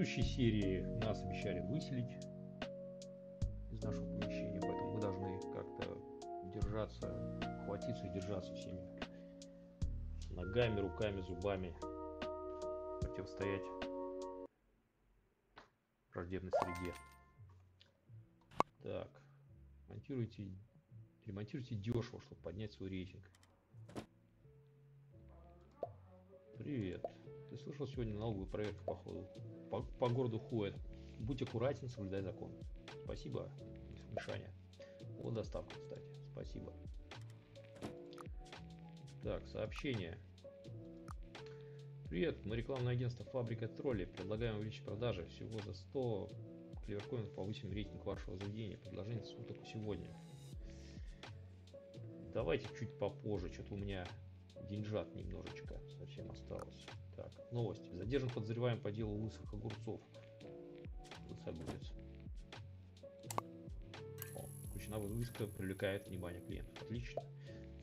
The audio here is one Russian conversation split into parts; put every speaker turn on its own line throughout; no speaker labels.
предыдущей серии нас обещали выселить из нашего помещения, поэтому мы должны как-то держаться, хватиться и держаться всеми ногами, руками, зубами, противостоять враждебной среде. Так, монтируйте, ремонтируйте дешево, чтобы поднять свой рейтинг. Привет. Слышал сегодня налоговую проверку, походу? По, по городу ходит. Будь аккуратен, соблюдай закон. Спасибо, Мишаня. Вот доставка, кстати. Спасибо. Так, сообщение. Привет, мы рекламное агентство Фабрика Тролли. Предлагаем увеличить продажи всего за 100 клеверкоинов повысим рейтинг вашего заведения. Предложение суток сегодня. Давайте чуть попозже, что-то у меня деньжат немножечко совсем осталось. Так, новости. Задержан подозреваем по делу лысых огурцов. Лысый огурец. О, включена вывеска привлекает внимание клиентов. Отлично.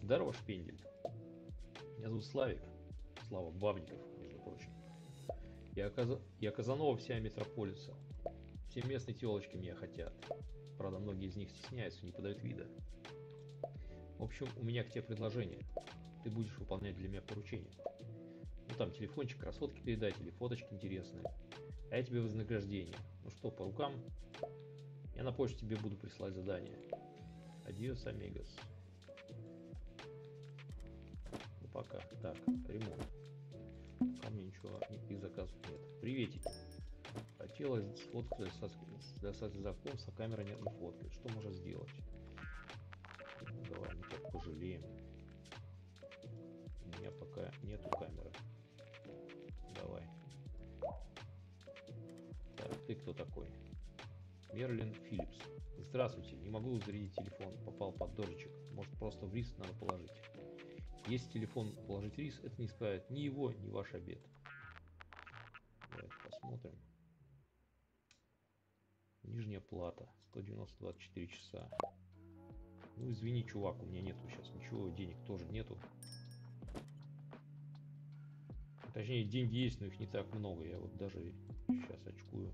Здорово, Шпендель. Меня зовут Славик. Слава Бабников, между прочим. Я, Каза... я Казанова вся метрополиса. Все местные телочки меня хотят. Правда, многие из них стесняются, не подают вида. В общем, у меня к тебе предложение. Ты будешь выполнять для меня поручения. Ну там телефончик, красотки передать или фоточки интересные. А я тебе вознаграждение. Ну что, по рукам? Я на почту тебе буду присылать задание. Адиос, амигос. Ну пока. Так, ремонт. Ко мне ничего, никаких заказов нет. Приветики. Хотелось сфоткать достать знакомства, нет на фотке. Что можно сделать? Ну, давай мы так пожалеем. Такой? Мерлин Филлипс. Здравствуйте, не могу зарядить телефон, попал под дождичек. Может просто в рис надо положить. Если телефон положить рис, это не исправит ни его, ни ваш обед. Давайте посмотрим. Нижняя плата. 190-24 часа. Ну извини, чувак, у меня нету сейчас ничего, денег тоже нету. Точнее, деньги есть, но их не так много. Я вот даже сейчас очкую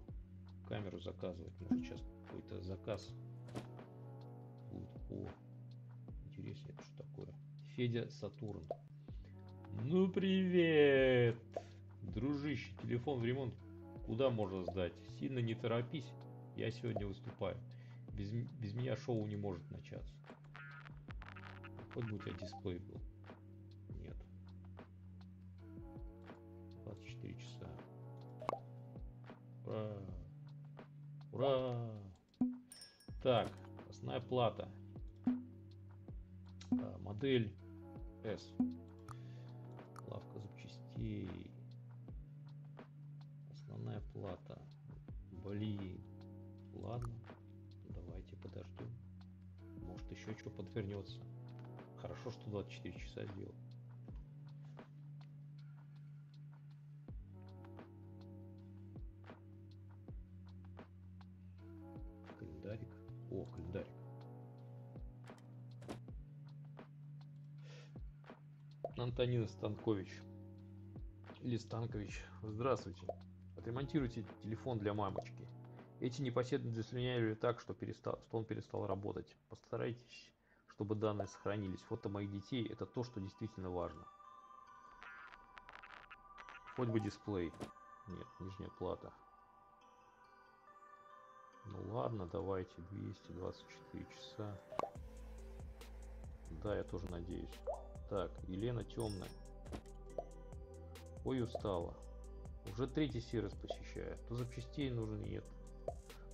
камеру заказывать. Может сейчас какой-то заказ будет по... Интереснее, это что такое? Федя Сатурн. Ну привет! Дружище, телефон в ремонт куда можно сдать? Сильно не торопись, я сегодня выступаю. Без, без меня шоу не может начаться. Хоть бы у тебя дисплей был. Плата. А, модель S. Лавка запчастей. Основная плата. Блин. Ладно. Давайте подождем. Может еще что подвернется. Хорошо, что 24 часа сделал. Антонина Станкович. Или Станкович. Здравствуйте. Отремонтируйте телефон для мамочки. Эти непоседы заслюняли так, что, перестал, что он перестал работать. Постарайтесь, чтобы данные сохранились. Фото моих детей – это то, что действительно важно. Хоть бы дисплей. Нет, нижняя плата. Ну ладно, давайте 224 часа. Да, я тоже надеюсь. Так, Елена темная. Ой, устала. Уже третий сервис посещаю. То запчастей нужен нет,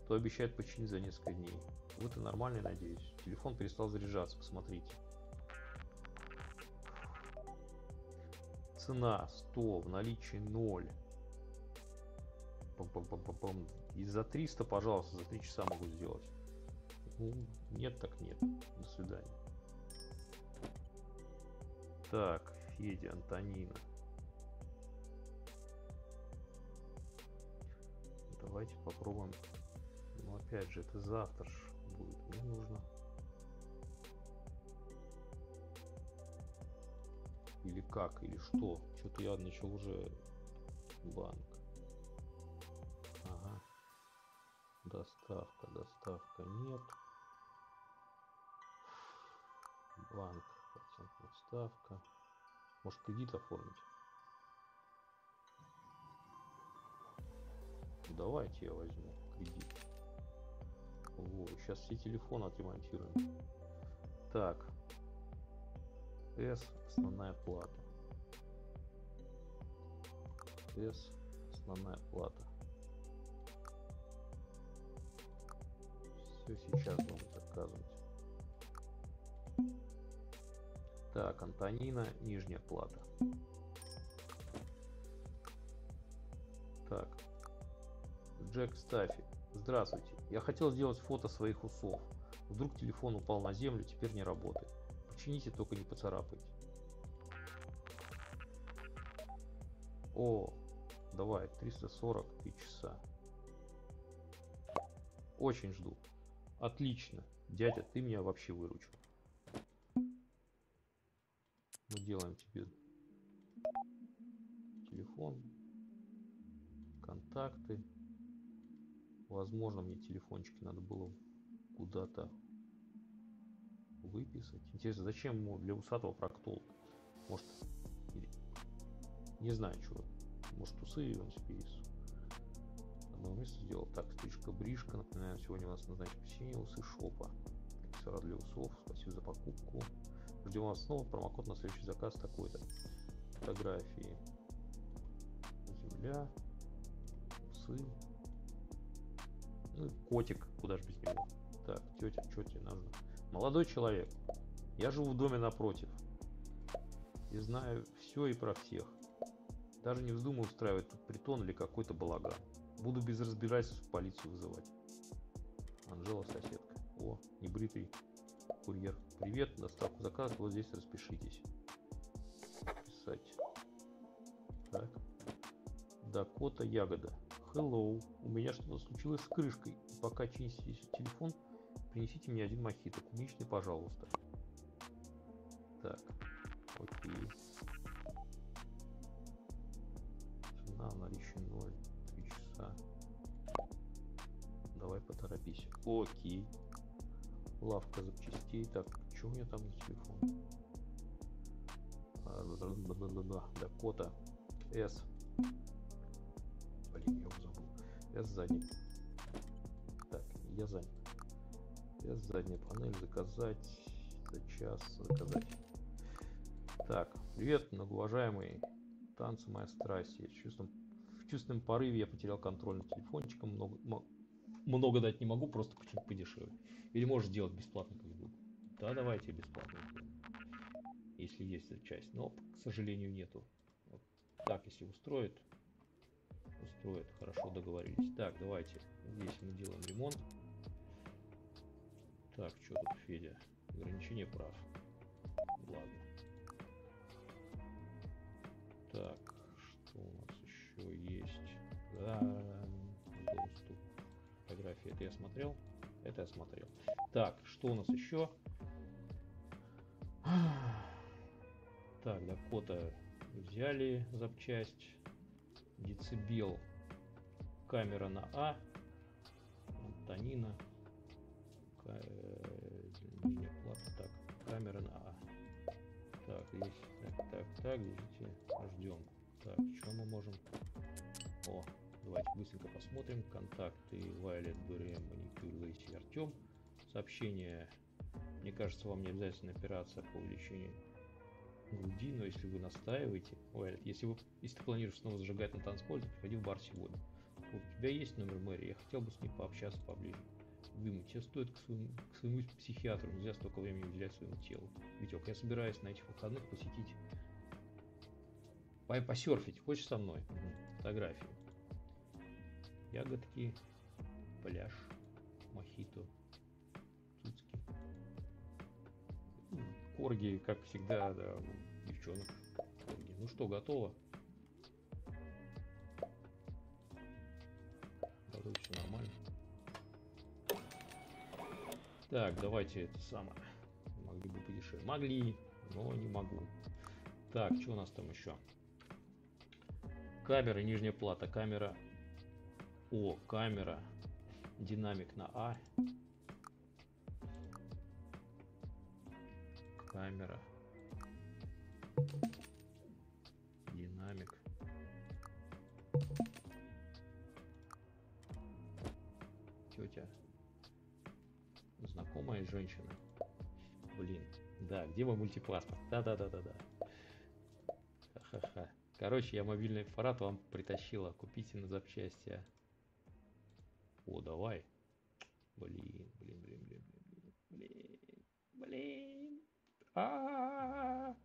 то обещает починить за несколько дней. Вы-то нормальный, надеюсь. Телефон перестал заряжаться, посмотрите. Цена 100, в наличии 0. И за 300, пожалуйста, за 3 часа могу сделать. Ну, нет так нет. До свидания. Так, Федя, Антонина. Давайте попробуем но опять же, это завтра будет. Мне нужно Или как? Или что? Что-то я начал уже... Банк. Ага. Доставка, доставка нет. Банк, ставка. Может кредит оформить? Давайте я возьму кредит. Во, сейчас все телефоны отремонтируем. Так. S основная плата. S основная плата. Все сейчас будем заказывать. Так, Антонина, нижняя плата. Так. Джек Стаффи. Здравствуйте. Я хотел сделать фото своих усов. Вдруг телефон упал на землю, теперь не работает. Почините, только не поцарапайте. О, давай, 343 часа. Очень жду. Отлично. Дядя, ты меня вообще выручил. Мы делаем тебе телефон, контакты. Возможно, мне телефончики надо было куда-то выписать. Интересно, зачем ему для усатого проктол? Может, или... не знаю, чего. Может, усы он себе из одного места сделал. Так, стрижка, бришка. Напоминаю, сегодня у нас назначено посещение усы шопа. Аксессуар для усов. Спасибо за покупку. Ждем вас снова. Промокод на следующий заказ такой-то. Фотографии. Земля. Усы. Ну, котик. Куда же без него. Так, тетя, что тебе нужно? Молодой человек. Я живу в доме напротив. И знаю все и про всех. Даже не вздумаю устраивать тут притон или какой-то балаган. Буду без разбирательств полицию вызывать. Анжела соседка. О, небритый курьер. Привет, доставку заказа, вот здесь распишитесь. Писать. Так. Дакота Ягода. Hello. У меня что-то случилось с крышкой. Пока чините телефон, принесите мне один мохито. Клубничный, пожалуйста. Что у меня там за телефон? А, Дакота. S. Блин, я его забыл. S занят. Так, я занят. S задняя панель. Заказать. За час заказать. Так, привет, многоуважаемый. Танцы моя страсть. Я чувством, в чувственном порыве я потерял контроль над телефончиком. Много, много дать не могу, просто почему-то подешевле. Или можешь сделать бесплатно как бы. Да, давайте бесплатно. Если есть эта часть. Но, к сожалению, нету. Вот так, если устроит. Устроит. Хорошо договорились. Так, давайте. Здесь мы делаем ремонт. Так, что тут, Федя? Ограничение прав. Ладно. Так, что у нас еще есть? Да, доступ фотографии. Это я смотрел. Это я смотрел. Так, что у нас еще? Так, Дакота взяли запчасть. Децибел. Камера на А. Антонина. Нижняя плата. Так, камера на А. Так, здесь. Так, так, так, держите. Ждем. Так, что мы можем? О, Давайте быстренько посмотрим. Контакты Violet, BRM, Маникюр, Лейси, Артем. Сообщение. Мне кажется, вам не обязательно операция по увеличению груди, но если вы настаиваете, Violet, если, вы, если ты планируешь снова зажигать на танцполе, приходи в бар сегодня. У тебя есть номер мэри, я хотел бы с ним пообщаться поближе. Дым, тебе стоит к своему, к своему психиатру, нельзя столько времени уделять своему телу. Витек, я собираюсь на этих выходных посетить по посерфить. Хочешь со мной? Фотографии ягодки, пляж, мохито, Корги, как всегда, да, девчонок. Корги. Ну что, готово? Вроде все нормально. Так, давайте это самое. Могли бы подешевле. Могли, но не могу. Так, что у нас там еще? Камера, нижняя плата, камера. О, камера. Динамик на А. Камера. Динамик. Тетя. Знакомая женщина. Блин. Да, где мой мультипаспорт? Да-да-да-да-да. Ха-ха-ха. Короче, я мобильный аппарат вам притащила. Купите на запчасти. О, давай. Блин, блин, блин, блин, блин, блин, блин. А,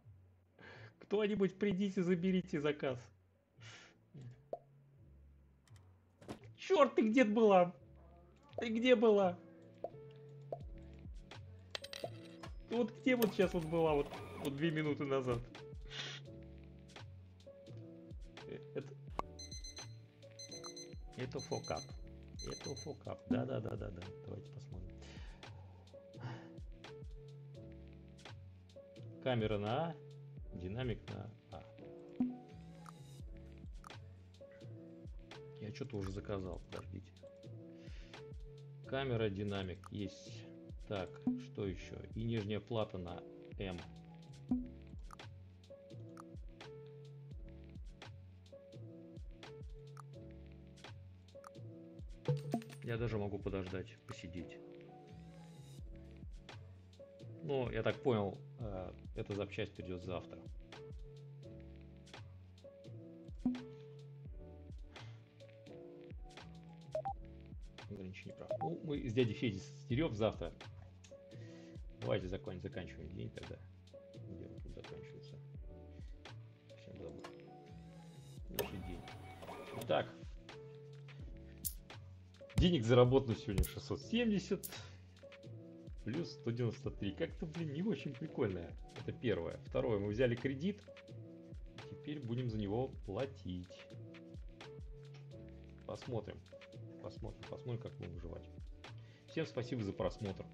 кто-нибудь придите, заберите заказ. Черт, ты где была? Ты где была? Вот где вот сейчас вот была вот, вот две минуты назад? Э, Это, это фокап. Это фокап. Да, да, да, да, да. Давайте Камера на А, динамик на А. Я что-то уже заказал, подождите. Камера, динамик есть. Так, что еще? И нижняя плата на М. Я даже могу подождать, посидеть. Ну, я так понял, э, эта запчасть придет завтра. Я ничего не прав. Ну, мы с дядей Федей стерем завтра. Давайте закон, заканчиваем день тогда. Где он тут заканчивается? Всем забыл. Наш день. Итак, денег заработано сегодня 670 плюс 193. Как-то, блин, не очень прикольно. Это первое. Второе, мы взяли кредит. Теперь будем за него платить. Посмотрим. Посмотрим, посмотрим, как будем выживать. Всем спасибо за просмотр.